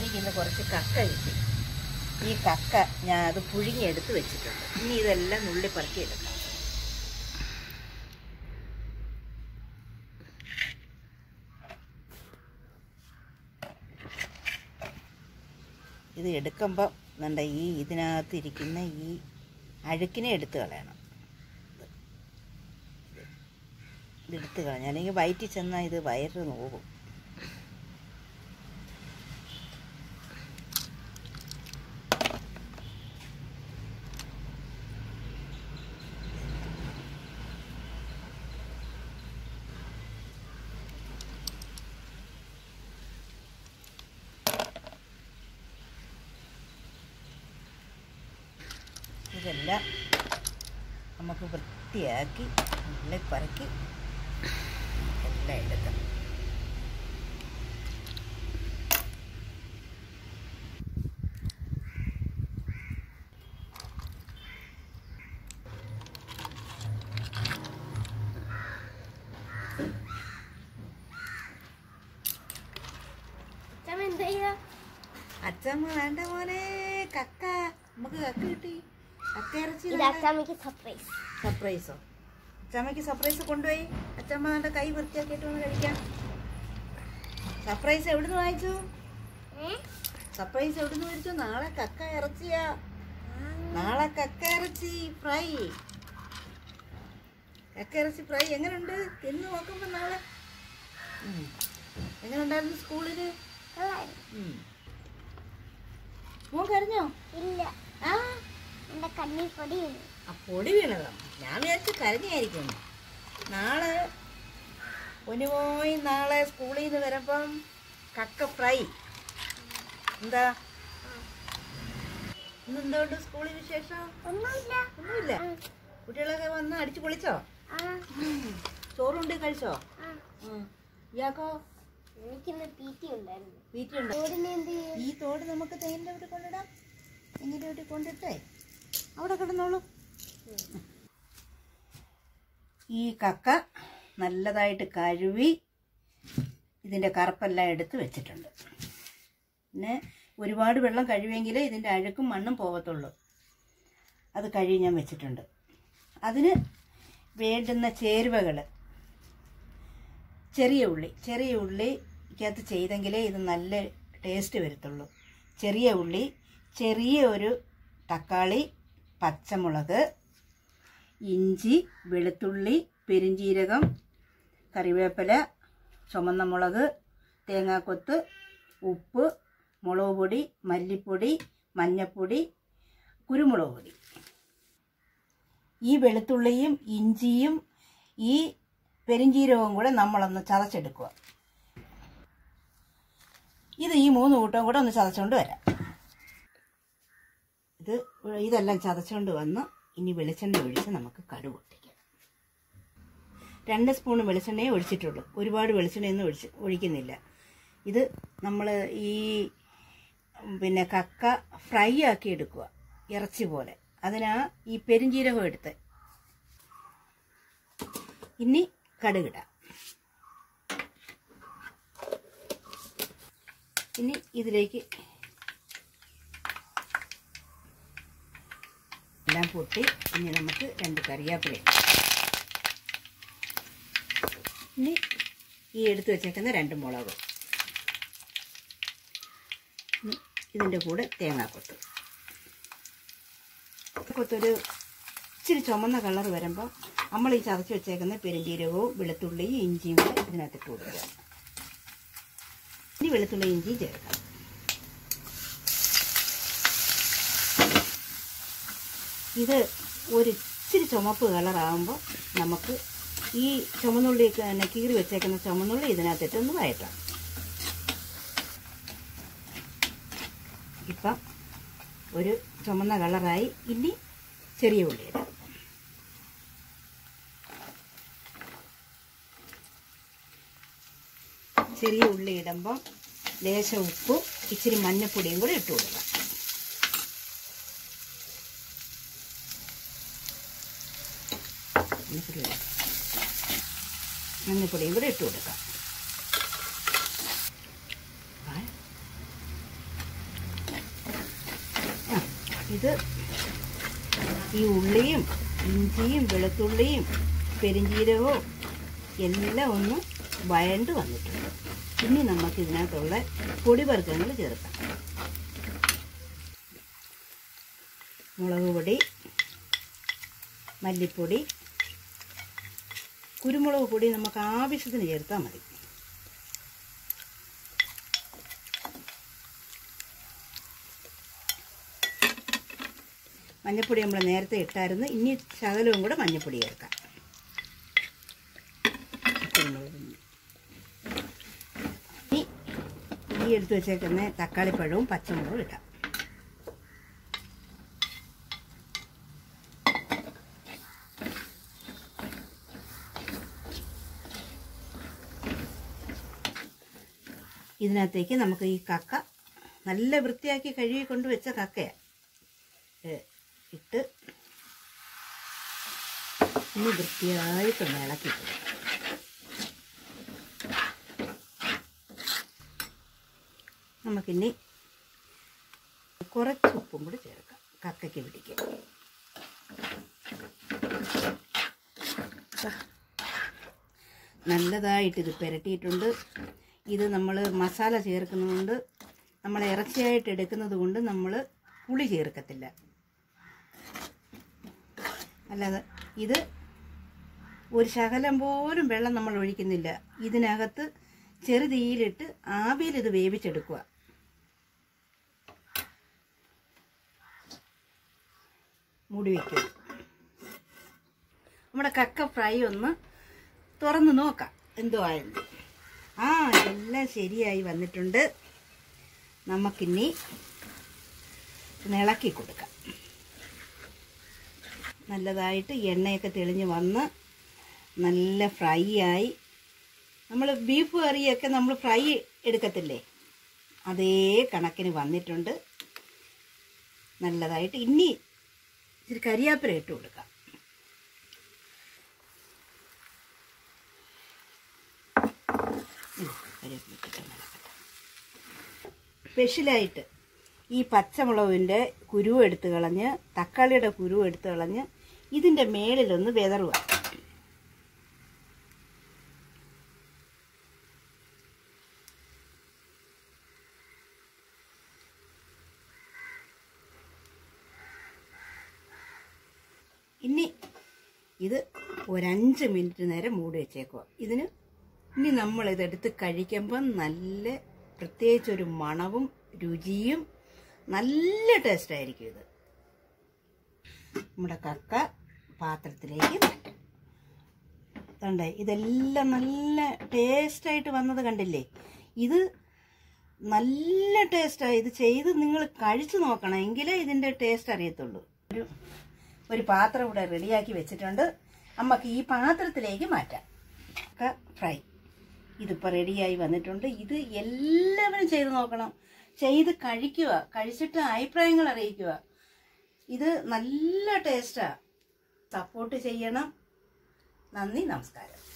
എനിക്കിന്ന് കുറച്ച് കക്ക കിട്ടി. ഈ കക്ക ഞാൻ അത് പുഴുങ്ങി എടുത്ത് വെച്ചിട്ടുണ്ട്. ഇനി ഇതെല്ലാം നുള്ളി പറക്കി എടുക്കാം. ഇത് എടുക്കുമ്പം എന്താ ഈ ഇതിനകത്ത് ഇരിക്കുന്ന ഈ അഴുക്കിനെ എടുത്ത് കളയണം. ഇതെടുത്ത് കളഞ്ഞാൽ കളഞ്ഞ. അല്ലെങ്കിൽ വയറ്റിൽ ചെന്നാൽ ഇത് വയറ് നോവും. ഇതെല്ലാം നമുക്ക് വൃത്തിയാക്കി നല്ല പറക്കി എല്ലാം എടുക്കാം. അച്ഛമ്മ വേണ്ട മോനെ കക്ക. നമുക്ക് കക്ക കിട്ടി. സർപ്രൈസ് അച്ഛമ്മയ്ക്ക് സർപ്രൈസ് കൊണ്ടുപോയി. അച്ചമ്മ നല്ല കൈ വൃത്തിയാക്കിയിട്ട് വന്ന് കഴിക്കാം. സർപ്രൈസ് എവിടുന്ന് വാങ്ങിച്ചു? സർപ്രൈസ് എവിടുന്ന് മേടിച്ചു? നാളെ കക്ക ഇറച്ചിയാ. നാളെ കക്ക ഇറച്ചി ഫ്രൈ. കക്ക ഇറച്ചി ഫ്രൈ എങ്ങനെയുണ്ട് തിന്ന് നോക്കുമ്പോ നാളെ. എങ്ങനെയുണ്ടായിരുന്നു സ്കൂളിൽ? മോൻ കരഞ്ഞോ? ഇല്ല. ആ? എന്റെ കണ്ണിൽ പൊടി വീണു. ആ പൊടി വീണതാ. ഞാൻ വിചാരിച്ച് കരഞ്ഞായിരിക്കും. നാളെ പൊന്നു പോയി നാളെ സ്കൂളിൽ നിന്ന് വരുമ്പം കക്ക ഫ്രൈ. എന്താ? ഇന്ന് എന്തുകൊണ്ട് സ്കൂളിൽ വിശേഷം? ഒന്നുമില്ല. ഒന്നുമില്ല. കുട്ടികളൊക്കെ വന്ന് അടിച്ചു പൊളിച്ചോ? ചോറുണ്ട് കഴിച്ചോ. ഇയാക്കോ? ഈ തോട് നമുക്ക് തേനിന്റെ വീട്ടിൽ കൊണ്ടിടാം. എങ്ങനെ വീട്ടിൽ കൊണ്ടിട്ടേ. അവിടെ കിടന്നോളൂ. ഈ കക്ക നല്ലതായിട്ട് കഴുകി ഇതിന്റെ കറുപ്പെല്ലാം എടുത്ത് വെച്ചിട്ടുണ്ട്. പിന്നെ ഒരുപാട് വെള്ളം കഴിയുമെങ്കിലേ ഇതിന്റെ അഴുക്കും മണ്ണും പോകത്തുള്ളൂ. അത് കഴുകി ഞാൻ വെച്ചിട്ടുണ്ട്. അതിന് വേണ്ടുന്ന ചേരുവകൾ ചെറിയ ഉള്ളി. ചെറിയ ഉള്ളിക്കകത്ത് ചെയ്തെങ്കിലേ ഇത് നല്ല ടേസ്റ്റ് വരത്തുള്ളൂ. ചെറിയ ഉള്ളി ചെറിയ ഒരു തക്കാളി പച്ചമുളക് ഇഞ്ചി വെളുത്തുള്ളി പെരിഞ്ചീരകം കറിവേപ്പില ചുമന്ന മുളക് തേങ്ങാക്കൊത്ത് ഉപ്പ് മുളക് പൊടി മല്ലിപ്പൊടി മഞ്ഞൾപ്പൊടി കുരുമുളക് പൊടി. ഈ വെളുത്തുള്ളിയും ഇഞ്ചിയും ഈ പെരിഞ്ചീരകവും കൂടെ നമ്മളൊന്ന് ചതച്ചെടുക്കുക. ഇത് ഈ മൂന്ന് കൂട്ടവും കൂടെ ഒന്ന് ചതച്ചുകൊണ്ട് വരാം. ഇതെല്ലാം ചതച്ചുകൊണ്ട് വന്ന് ഇനി വെളിച്ചെണ്ണ ഒഴിച്ച് നമുക്ക് കടുക് പൊട്ടിക്കാം. രണ്ട് സ്പൂൺ വെളിച്ചെണ്ണയെ ഒഴിച്ചിട്ടുള്ളൂ. ഒരുപാട് വെളിച്ചെണ്ണയൊന്നും ഒഴിച്ച് ഒഴിക്കുന്നില്ല. ഇത് നമ്മൾ ഈ പിന്നെ കക്ക ഫ്രൈ ആക്കി എടുക്കുക ഇറച്ചി പോലെ. അതിനാ ഈ പെരിഞ്ജീരകം എടുത്ത് ഇനി കടുകിടാം. ഇനി ഇതിലേക്ക് എല്ലാം പൊട്ടി. ഇനി നമുക്ക് രണ്ട് കറിവേപ്പില. ഇനി ഈ എടുത്തു വെച്ചേക്കുന്ന രണ്ട് മുളക്. ഇതിന്റെ കൂടെ തേങ്ങാക്കൊത്ത്. കൊത്തൊരു ഇച്ചിരി ചുമന്ന കളർ വരുമ്പോൾ നമ്മൾ ഈ ചതച്ച് വെച്ചേക്കുന്ന പെരുംജീരകവും വെളുത്തുള്ളിയും ഇഞ്ചിയും കൂടെ ഇതിനകത്തിട്ട് കൊടുക്കുക. ഇനി വെളുത്തുള്ളി ഇഞ്ചിയും ചേർക്കാം. ഇത് ഒരിച്ചിരി ചുമപ്പ് കളറാകുമ്പോൾ നമുക്ക് ഈ ചുമന്നുള്ളി തന്നെ കീറി വെച്ചേക്കുന്ന ചുമന്നുള്ളി ഇതിനകത്തിട്ട് ഒന്ന് വയറ്റാം ഇപ്പം ഒരു ചുമന്ന കളറായി ഇനി ചെറിയ ഉള്ളി ഇടാം. ചെറിയ ഉള്ളി ഇടുമ്പം ലേശം ഉപ്പും ഇച്ചിരി മഞ്ഞപ്പൊടിയും കൂടെ ഇട്ട് കൊടുക്കാം മഞ്ഞപ്പൊടി ഇടാം. മഞ്ഞപ്പൊടിയും കൂടെ ഇട്ട് കൊടുക്കാം. ഇത് ഈ ഉള്ളിയും ഇഞ്ചിയും വെളുത്തുള്ളിയും പെരിഞ്ചീരകവും എല്ലാം ഒന്ന് വയണ്ട് വന്നിട്ടുണ്ട്. ഇനി നമുക്ക് ഇതിനകത്തുള്ള പൊടിവർഗങ്ങൾ ചേർക്കാം. മുളക് പൊടി മല്ലിപ്പൊടി കുരുമുളക് പൊടി നമുക്ക് ആവശ്യത്തിന് ചേർത്താൽ മതി. മഞ്ഞപ്പൊടി നമ്മൾ നേരത്തെ ഇട്ടായിരുന്നു. ഇനി ശകലവും കൂടെ മഞ്ഞപ്പൊടി ചേർക്കാം. ഇനി ഈ എടുത്ത് വെച്ചേക്കുന്ന തക്കാളിപ്പഴവും പച്ചമുളകും ഇടാം. ഇതിനകത്തേക്ക് നമുക്ക് ഈ കക്ക നല്ല വൃത്തിയാക്കി കഴുകി കൊണ്ടുവച്ച കക്കയാണ് ഇട്ട് ഇനി വൃത്തിയായിട്ടൊന്ന് ഇളക്കി. നമുക്കിനി കുറച്ച് ഉപ്പും കൂടി ചേർക്കാം. കക്കയ്ക്ക് പിടിക്കാൻ. നല്ലതായിട്ടിത് പുരട്ടിയിട്ടുണ്ട്. ഇത് നമ്മൾ മസാല ചേർക്കുന്നതുകൊണ്ട് നമ്മൾ ഇറച്ചിയായിട്ട് എടുക്കുന്നത് കൊണ്ട് നമ്മൾ പുളി ചേർക്കത്തില്ല. അല്ലാതെ ഇത് ഒരു ശകലം പോലും വെള്ളം നമ്മൾ ഒഴിക്കുന്നില്ല. ഇതിനകത്ത് ചെറു തീയിലിട്ട് ആവിയിൽ ഇത് വേവിച്ചെടുക്കുക. മൂടി വയ്ക്കുക നമ്മുടെ കക്ക ഫ്രൈ ഒന്ന് തുറന്ന് നോക്കാം. എന്തോ ആ എല്ലാം ശരിയായി വന്നിട്ടുണ്ട്. നമുക്കിനി ഇളക്കി കൊടുക്കാം. നല്ലതായിട്ട് എണ്ണയൊക്കെ തെളിഞ്ഞ് വന്ന് നല്ല ഫ്രൈ ആയി. നമ്മൾ ബീഫ് കറിയൊക്കെ നമ്മൾ ഫ്രൈ എടുക്കത്തില്ലേ? അതേ കണക്കിന് വന്നിട്ടുണ്ട്. നല്ലതായിട്ട് ഇനി ഇച്ചിരി കരിയാപ്പില ഇട്ട് കൊടുക്കാം. സ്പെഷ്യലായിട്ട് ഈ പച്ചമുളകിന്റെ കുരു എടുത്ത് കളഞ്ഞ് തക്കാളിയുടെ കുരു എടുത്ത് കളഞ്ഞ് ഇതിന്റെ മേളിലൊന്ന് വിതറുക. ഇനി ഇത് ഒരഞ്ച് മിനിറ്റ് നേരം മൂടി വെച്ചേക്കുക. ഇതിന് ഇനി നമ്മൾ ഇതെടുത്ത് കഴിക്കുമ്പം നല്ല പ്രത്യേകിച്ചൊരു മണവും രുചിയും നല്ല ടേസ്റ്റ് ആയിരിക്കും ഇത്. നമ്മുടെ കക്ക പാത്രത്തിലേക്ക് മാറ്റാം. കണ്ടേ ഇതെല്ലാം നല്ല ടേസ്റ്റായിട്ട് വന്നത് കണ്ടില്ലേ? ഇത് നല്ല ടേസ്റ്റാണ് ഇത് ചെയ്ത് നിങ്ങൾ കഴിച്ചു നോക്കണം എങ്കിലേ ഇതിന്റെ ടേസ്റ്റ് അറിയത്തുള്ളൂ. ഒരു ഒരു പാത്രം ഇവിടെ റെഡിയാക്കി വെച്ചിട്ടുണ്ട്. നമുക്ക് ഈ പാത്രത്തിലേക്ക് മാറ്റാം. ഫ്രൈ. ഇതിപ്പോൾ റെഡിയായി വന്നിട്ടുണ്ട്. ഇത് എല്ലാവരും ചെയ്ത് നോക്കണം. ചെയ്ത് കഴിക്കുക. കഴിച്ചിട്ട് അഭിപ്രായങ്ങൾ അറിയിക്കുക. ഇത് നല്ല ടേസ്റ്റാണ് സപ്പോർട്ട് ചെയ്യണം. നന്ദി നമസ്കാരം.